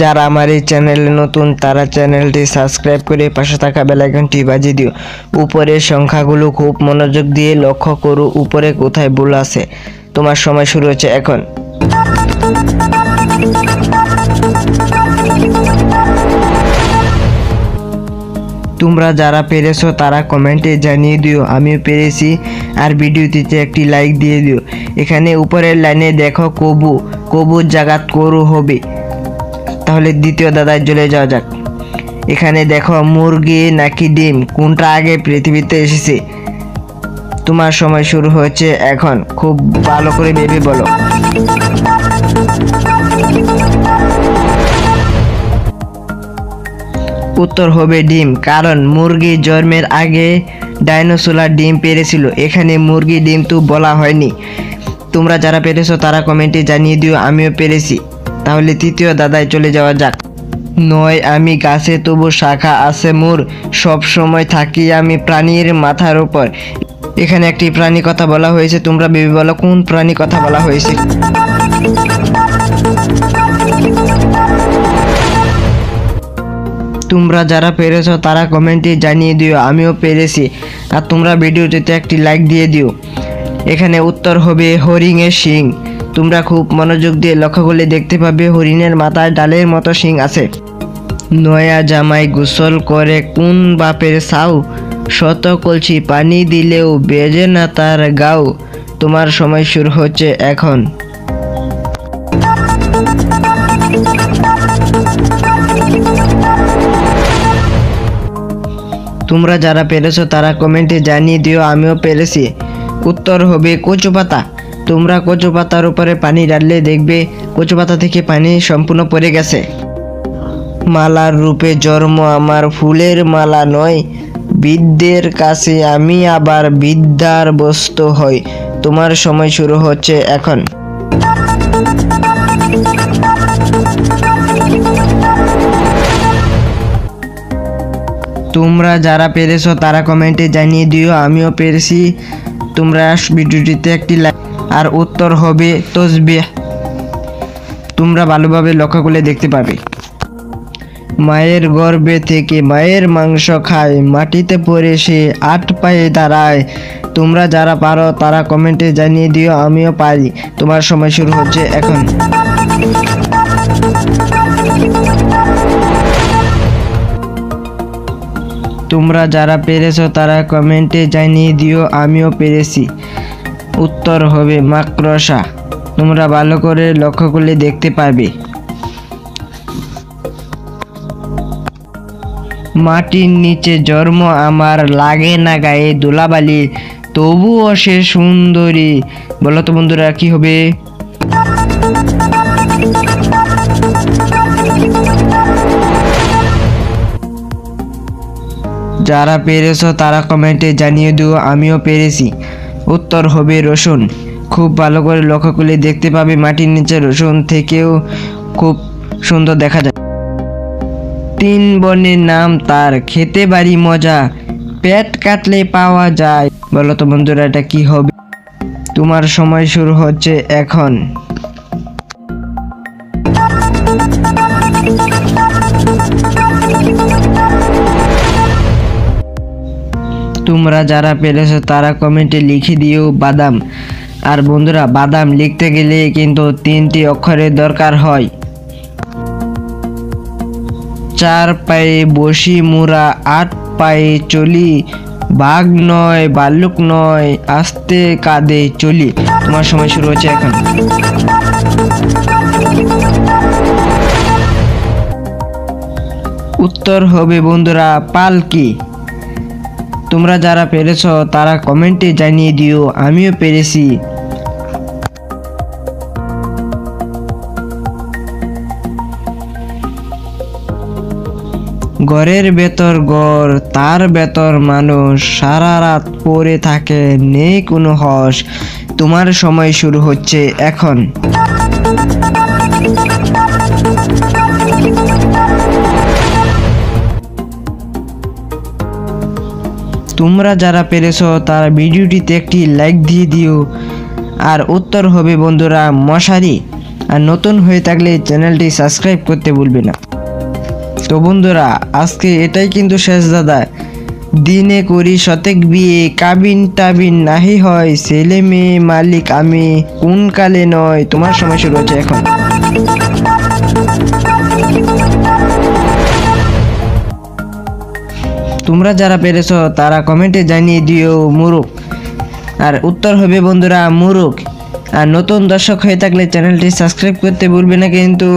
যারা আমার এই চ্যানেলে নতুন, তারা চ্যানেলটি সাবস্ক্রাইব করে পাশে থাকা বেলাইকনটি বাজিয়ে দিও। উপরের সংখ্যাগুলো খুব মনোযোগ দিয়ে লক্ষ্য করো, উপরে কোথায় ভুল আছে। তোমার সময় শুরু হচ্ছে এখন। তোমরা যারা পেরেছ, তারা কমেন্টে জানিয়ে দিও। আমিও পেরেছি, আর ভিডিওটিতে একটি লাইক দিয়ে দিও। এখানে উপরের লাইনে দেখো কবু। কবুর জাগাত করু হবে। তাহলে দ্বিতীয় দাদায় চলে যাওয়া যাক। এখানে দেখো মুরগি নাকি ডিম, কোনটা আগে পৃথিবীতে এসেছে? তোমার সময় শুরু হচ্ছে এখন, খুব ভালো করে ভেবে বলো। উত্তর হবে ডিম, কারণ মুরগি জন্মের আগে ডাইনোসোলার ডিম পেরেছিল, এখানে মুরগি ডিম তো বলা হয়নি। তোমরা যারা পেরেছ তারা কমেন্টে জানিয়ে দিও, আমিও পেরেছি। তাহলে তৃতীয় দাদায় চলে যাওয়া যাক। নয়, আমি গাছে তবু শাখা আছে মোর। সব সময় থাকি আমি প্রাণীর মাথার উপর। এখানে একটি প্রাণী কথা বলা হয়েছে। তোমরা ভেবে বলো, কোন প্রাণী কথা বলা হয়েছে? তোমরা যারা পেরেছ, তারা কমেন্টে জানিয়ে দিও, আমিও পেরেছি। আর তোমরা ভিডিওটিতে একটি লাইক দিয়ে দিও। এখানে উত্তর হবে, হরিণের শিং। তোমরা খুব মনোযোগ দিয়ে লক্ষ্য করলে দেখতে পাবে হরিণের মাথায় ডালের মতো শিং আছে। নয়া জামাই গোসল করে কোন বাপের সাউ? শত কলছি পানি দিলেও বেজে না তার গাও তোমার সময় শুরু হচ্ছে এখন। তোমরা যারা পেরেছ তারা কমেন্টে জানিয়ে দিও, আমিও পেরেছি। উত্তর হবে কচু পাতা তোমরা কচু পাতার উপরে পানি ডাললে দেখবে কচু পাতা থেকে পানি সম্পূর্ণ পড়ে গেছে। মালার রূপে জন্ম আমার, ফুলের মালা নয়। বিদ্যের কাছে আমি আবার বিদ্যার বস্তু হই। তোমার সময় শুরু হচ্ছে এখন। তোমরা যারা পেরেছ তারা কমেন্টে জানিয়ে দিও, আমিও পেরেছি। তোমরা ভিডিওটিতে একটি লাইক আর উত্তর হবে তসবিহ। তোমরা ভালোভাবে লক্ষ্য করলে দেখতে পাবে। মায়ের গর্ভে থেকে মায়ের মাংস খায়, মাটিতে পড়ে সে আট পায়ে দাঁড়ায়। তোমরা যারা পারো তারা কমেন্টে জানিয়ে দিও, আমিও পারি। তোমার সময় শুরু হচ্ছে এখন। তোমরা যারা পেরেছ তারা কমেন্টে জানিয়ে দিও, আমিও পেরেছি। উত্তর হবে মাকড়সা। তোমরা ভালো করে লক্ষ্য করলে দেখতে পাবে মাটির নিচে জন্ম আমার লাগে না গায়ে দোলাবালি তবুও সে সুন্দরী। বলো তো বন্ধুরা, কি হবে? যারা পেরেছ তারা কমেন্টে জানিয়ে দিও, আমিও পেরেছি। উত্তর হবে রসুন। খুব ভালো করে লক্ষ্য করলে দেখতে পাবে মাটির নিচে রসুন থেকেও খুব সুন্দর দেখা যায়। তিন বনের নাম তার, খেতে বাড়ি মজা, পেট কাটলে পাওয়া যায়। বলো তো বন্ধুরা, এটা কি হবে? তোমার সময় শুরু হচ্ছে এখন। তোমরা যারা পেরেছ, তারা কমেন্টে লিখে দিও বাদাম। আর বন্ধুরা, বাদাম লিখতে গেলে কিন্তু তিনটি অক্ষরের দরকার হয়। চার পায়ে বসি মুরা আট পায়ে চলি, বাঘ নয় বাল্লুক নয়, আস্তে কাঁদে চলি। তোমার সময় শুরু হচ্ছে এখন। উত্তর হবে বন্ধুরা, পালকি। তোমরা যারা পেরেছ, তারা কমেন্টে জানিয়ে দিও, আমিও পেরেছি। ঘরের ভেতর ঘর, তার ভেতর মানুষ, সারা রাত পড়ে থাকে, নেই কোনো হস। তোমার সময় শুরু হচ্ছে এখন। তোমরা যারা পেরেছ তারা ভিডিওটিতে একটি লাইক দিয়ে দিও। আর উত্তর হবে বন্ধুরা মশারি। আর নতুন হয়ে থাকলে চ্যানেলটি সাবস্ক্রাইব করতে ভুলবে না। তো বন্ধুরা, আজকে এটাই কিন্তু শেষ দাদা। দিনে করি শতেক বিয়ে, কাবিন টাবিন নাহি হয়, ছেলে মেয়ে মালিক আমি, কোন কালে নয়, তোমার সময় শুরু হচ্ছে এখন। তোমরা যারা পেরেছ, তারা কমেন্টে জানিয়ে দিও মুরুক আর উত্তর হবে, বন্ধুরা মুরুক আর নতুন দর্শক হয়ে থাকলে চ্যানেলটি সাবস্ক্রাইব করতে ভুলবে না কিন্তু।